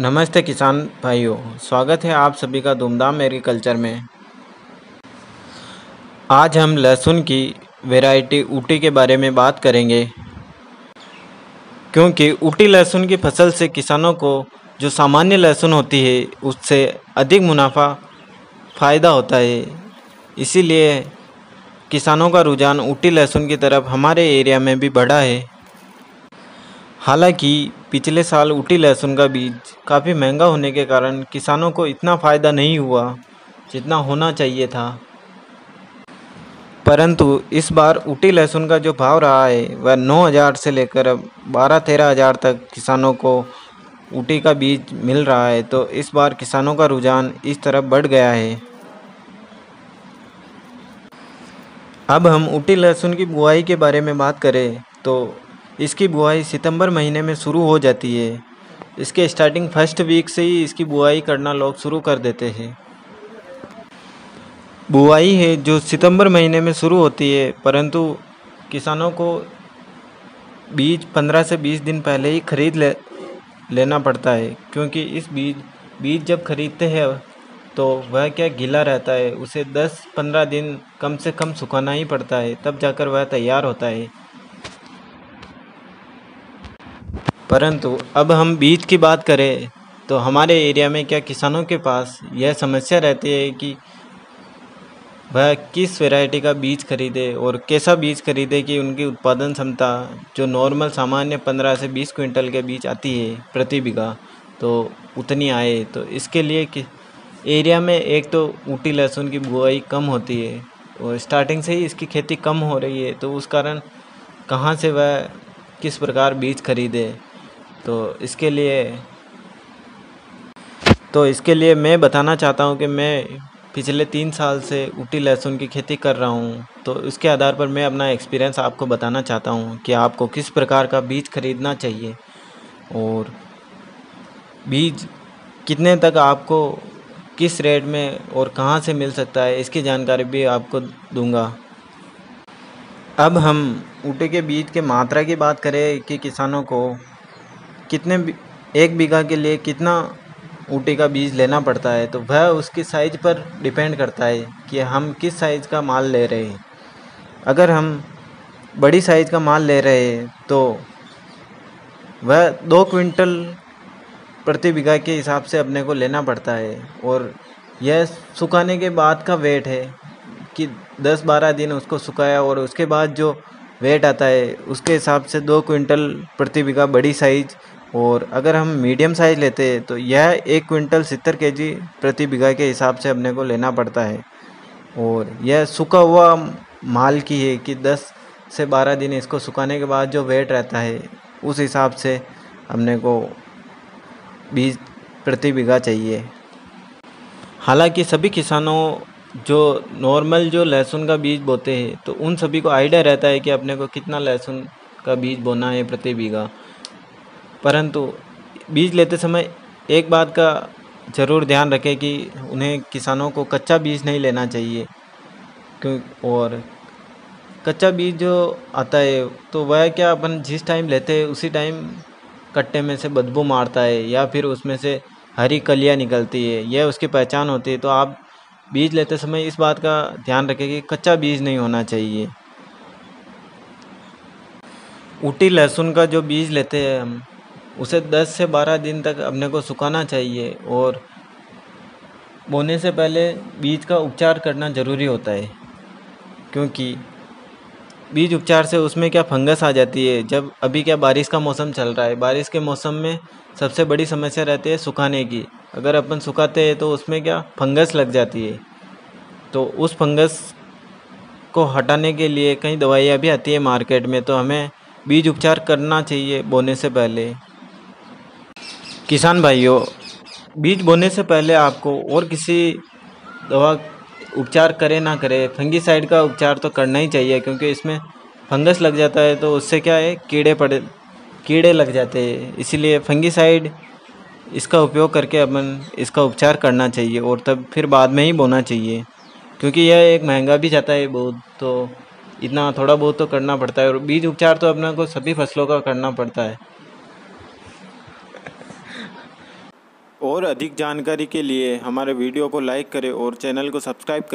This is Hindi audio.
नमस्ते किसान भाइयों, स्वागत है आप सभी का धूमधाम एग्रीकल्चर में। आज हम लहसुन की वैरायटी ऊटी के बारे में बात करेंगे। क्योंकि ऊटी लहसुन की फ़सल से किसानों को जो सामान्य लहसुन होती है, उससे अधिक मुनाफा फ़ायदा होता है। इसीलिए किसानों का रुझान ऊटी लहसुन की तरफ़ हमारे एरिया में भी बढ़ा है। हालाँकि, पिछले साल ऊटी लहसुन का बीज काफ़ी महँगा होने के कारण किसानों को इतना फ़ायदा नहीं हुआ, जितना होना चाहिए था। परंतु इस बार ऊटी लहसुन का जो भाव रहा है, वह नौ हज़ार से लेकर अब बारह तेरह हज़ार तक किसानों को ऊटी का बीज मिल रहा है तो इस बार किसानों का रुझान इस तरफ़ बढ़ गया है। अब हम ऊटी लहसुन की बुआई के बारे में बात करें तो इसकी बुआई सितंबर महीने में शुरू हो जाती है। इसके स्टार्टिंग फ़र्स्ट वीक से ही इसकी बुआई करना लोग शुरू कर देते हैं। बुआई है जो सितंबर महीने में शुरू होती है, परंतु किसानों को बीज 15 से 20 दिन पहले ही खरीद ले, लेना पड़ता है, क्योंकि इस बीज बीज जब खरीदते हैं तो वह क्या गीला रहता है, उसे 10-15 दिन कम से कम सुखाना ही पड़ता है, तब जाकर वह तैयार होता है। परंतु अब हम बीज की बात करें तो हमारे एरिया में क्या किसानों के पास यह समस्या रहती है कि वह किस वैरायटी का बीज खरीदे और कैसा बीज खरीदे कि उनकी उत्पादन क्षमता, जो नॉर्मल सामान्य पंद्रह से बीस क्विंटल के बीज आती है प्रति बीघा तो उतनी आए। तो इसके लिए कि एरिया में एक तो ऊटी लहसुन की बुआई कम होती है और स्टार्टिंग से ही इसकी खेती कम हो रही है तो उस कारण कहाँ से वह किस प्रकार बीज खरीदे। तो इसके लिए तो इसके लिए मैं बताना चाहता हूँ कि मैं पिछले तीन साल से ऊटी लहसुन की खेती कर रहा हूँ। तो इसके आधार पर मैं अपना एक्सपीरियंस आपको बताना चाहता हूँ कि आपको किस प्रकार का बीज खरीदना चाहिए और बीज कितने तक आपको किस रेट में और कहाँ से मिल सकता है, इसकी जानकारी भी आपको दूँगा। अब हम ऊटी के बीज के मात्रा की बात करें कि किसानों को कितने एक बीघा के लिए कितना ऊटी का बीज लेना पड़ता है? तो वह उसकी साइज़ पर डिपेंड करता है कि हम किस साइज़ का माल ले रहे हैं। अगर हम बड़ी साइज़ का माल ले रहे हैं तो वह दो क्विंटल प्रति बीघा के हिसाब से अपने को लेना पड़ता है। और यह सुखाने के बाद का वेट है कि दस बारह दिन उसको सुखाया और उसके बाद जो वेट आता है, उसके हिसाब से दो क्विंटल प्रति बीघा बड़ी साइज़ और अगर हम मीडियम साइज़ लेते हैं तो यह एक क्विंटल सत्तर के जी प्रति बीघा के हिसाब से अपने को लेना पड़ता है। और यह सूखा हुआ माल की है कि दस से बारह दिन इसको सुखाने के बाद जो वेट रहता है, उस हिसाब से हमने को बीज प्रति बीघा चाहिए। हालाँकि सभी किसानों जो नॉर्मल जो लहसुन का बीज बोते हैं तो उन सभी को आइडिया रहता है कि अपने को कितना लहसुन का बीज बोना है प्रति बीघा। परंतु बीज लेते समय एक बात का ज़रूर ध्यान रखें कि उन्हें किसानों को कच्चा बीज नहीं लेना चाहिए। क्यों? और कच्चा बीज जो आता है तो वह क्या अपन जिस टाइम लेते हैं, उसी टाइम कट्टे में से बदबू मारता है या फिर उसमें से हरी कलियाँ निकलती है, यह उसकी पहचान होती है। तो आप बीज लेते समय इस बात का ध्यान रखें कि कच्चा बीज नहीं होना चाहिए। ऊटी लहसुन का जो बीज लेते हैं हम उसे 10 से 12 दिन तक अपने को सुखाना चाहिए और बोने से पहले बीज का उपचार करना ज़रूरी होता है, क्योंकि बीज उपचार से उसमें क्या फंगस आ जाती है? जब अभी क्या बारिश का मौसम चल रहा है? बारिश के मौसम में सबसे बड़ी समस्या रहती है सुखाने की। अगर अपन सुखाते हैं तो उसमें क्या फंगस लग जाती है? तो उस फंगस को हटाने के लिए कई दवाइयाँ भी आती है मार्केट में तो हमें बीज उपचार करना चाहिए बोने से पहले। किसान भाइयों, बीज बोने से पहले आपको और किसी दवा उपचार करे ना करे, फंगीसाइड का उपचार तो करना ही चाहिए, क्योंकि इसमें फंगस लग जाता है तो उससे क्या है, कीड़े पड़े, कीड़े लग जाते हैं। इसीलिए फंगीसाइड, इसका उपयोग करके अपन इसका उपचार करना चाहिए, और तब फिर बाद में ही बोना चाहिए, क्योंकि यह एक महँगा भी जाता है बहुत तो इतना थोड़ा बहुत तो करना पड़ता है, और बीज उपचार तो अपने को सभी फ़सलों का करना पड़ता है। और अधिक जानकारी के लिए हमारे वीडियो को लाइक करें और चैनल को सब्सक्राइब करें।